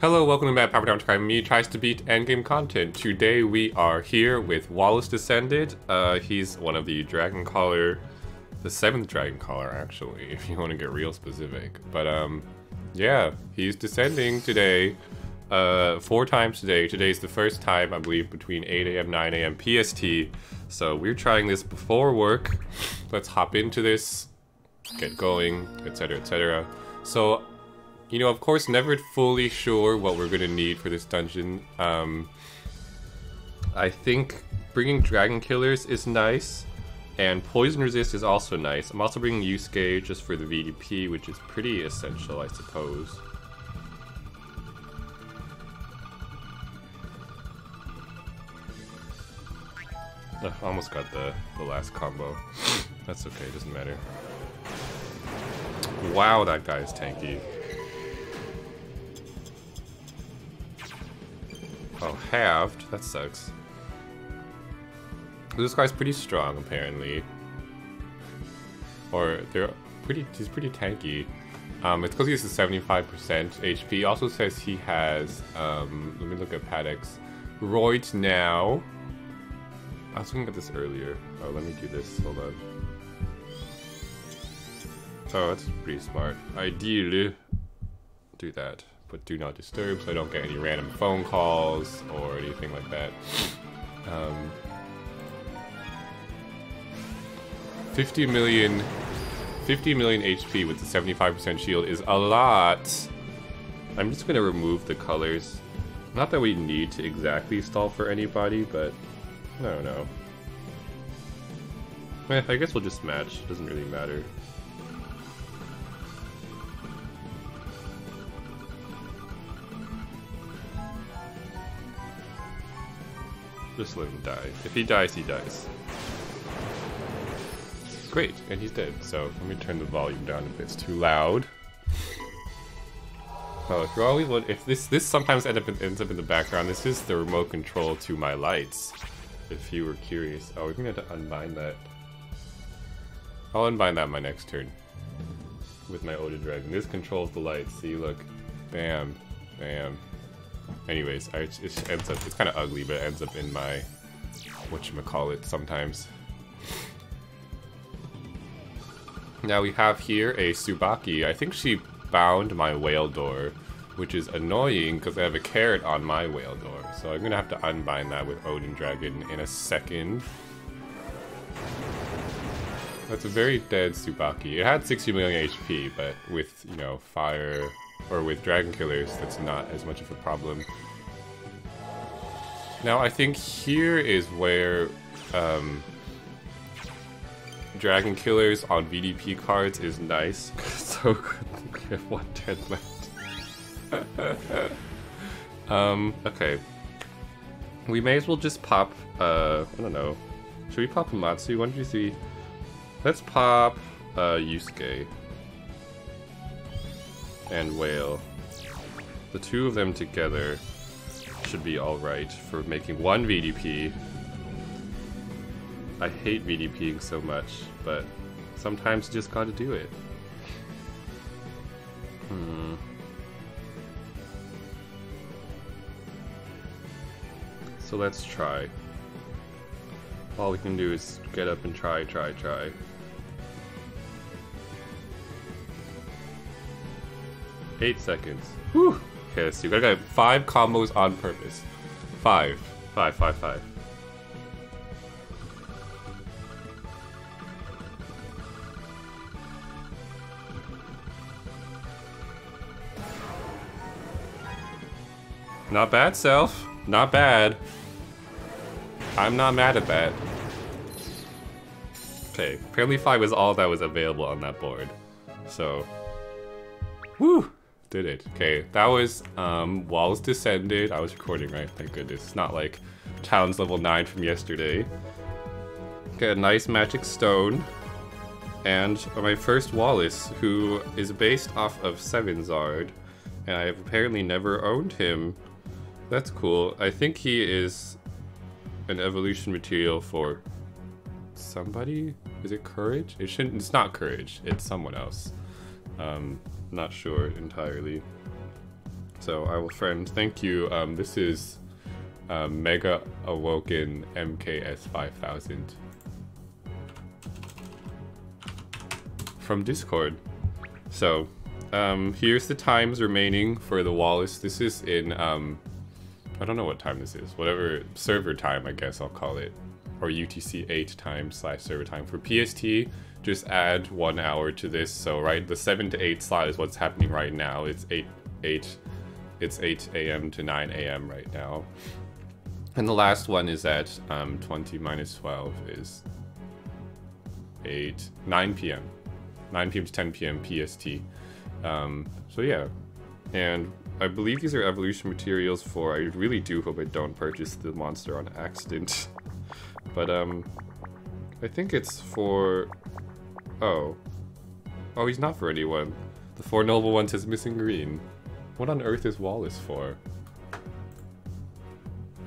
Hello, welcome to Mad Power Down Crime. Me tries to beat endgame content. Today we are here with Wallace Descended. Uh, he's one of the Dragon Caller, the seventh Dragon Caller actually, if you want to get real specific. But um, yeah, he's descending today. Uh, four times today. Today's the first time, I believe, between 8 a.m. 9 a.m. PST. So we're trying this before work. Let's hop into this, get going, etc., etc. So you know, of course, never fully sure what we're gonna need for this dungeon. Um, I think bringing Dragon Killers is nice, and Poison Resist is also nice. I'm also bringing Yusuke just for the VDP, which is pretty essential, I suppose. Ugh, almost got the, the last combo. That's okay, doesn't matter. Wow, that guy is tanky. Oh, halved? That sucks. This guy's pretty strong, apparently. Or, they're pretty, he's pretty tanky. Um, it's because he has a 75% HP. also says he has, um, let me look at Paddocks. Right now, I was looking at this earlier. Oh, let me do this, hold on. Oh, that's pretty smart. Ideally, do that put do not disturb so I don't get any random phone calls or anything like that. Um, 50 million 50 million HP with the 75% shield is a lot. I'm just gonna remove the colors. Not that we need to exactly stall for anybody, but I don't know. Eh, I guess we'll just match. It doesn't really matter. Just let him die. If he dies, he dies. Great, and he's dead. So let me turn the volume down if it's too loud. Oh, if you always if this this sometimes end up in, ends up in the background, this is the remote control to my lights. If you were curious, oh, we're gonna have to unbind that. I'll unbind that my next turn with my Odin Dragon. This controls the lights. See, look, bam, bam, Anyways, I, it ends up, it's kind of ugly, but it ends up in my, whatchamacallit sometimes. Now we have here a Tsubaki. I think she bound my whale door, which is annoying because I have a carrot on my whale door. So I'm going to have to unbind that with Odin Dragon in a second. That's a very dead Tsubaki. It had 60 million HP, but with, you know, fire or with Dragon Killers, that's not as much of a problem. Now, I think here is where um, Dragon Killers on VDP cards is nice. so we have one turn left. um, okay. We may as well just pop, uh, I don't know. Should we pop a Matsu? One, two, three. Let's pop uh, Yusuke and Whale. The two of them together should be alright for making one VDP. I hate VDPing so much, but sometimes you just gotta do it. Hmm. So let's try. All we can do is get up and try, try, try. Eight seconds. Whew. Okay, see. We gotta get five combos on purpose. Five. Five, five, five. Not bad, Self. Not bad. I'm not mad at that. Okay, apparently 5 is all that was available on that board. So, woo! Did it. Okay, that was um, Wallace Descended. I was recording, right? Thank goodness. It's not like Towns level 9 from yesterday. Get a nice magic stone. And my first Wallace, who is based off of Sevenzard. And I have apparently never owned him. That's cool. I think he is an evolution material for somebody? Is it Courage? It shouldn't. It's not Courage. It's someone else. Um, not sure entirely. So I will friend. Thank you. Um, this is uh, Mega Awoken MKS 5000 from Discord. So um, here's the times remaining for the Wallace. This is in um, I don't know what time this is. Whatever server time, I guess I'll call it, or UTC 8 time slash server time for PST. Just add one hour to this. So right, the 7 to 8 slot is what's happening right now. It's 8 8 it's 8 a.m. to 9 a.m. right now. And the last one is at um, 20 minus 12 is 8, 9 p.m. 9 p.m. to 10 p.m. PST. Um, so yeah, and I believe these are evolution materials for, I really do hope I don't purchase the monster on accident. but um, I think it's for, oh, oh he's not for anyone. The four noble Ones is missing green. What on earth is Wallace for?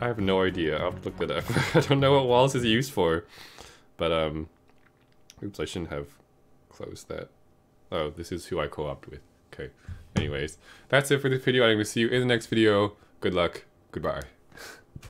I have no idea. I'll look that up. I don't know what Wallace is used for. But, um... Oops, I shouldn't have closed that. Oh, this is who I co-opt with. Okay. Anyways, that's it for this video. I'm going to see you in the next video. Good luck. Goodbye.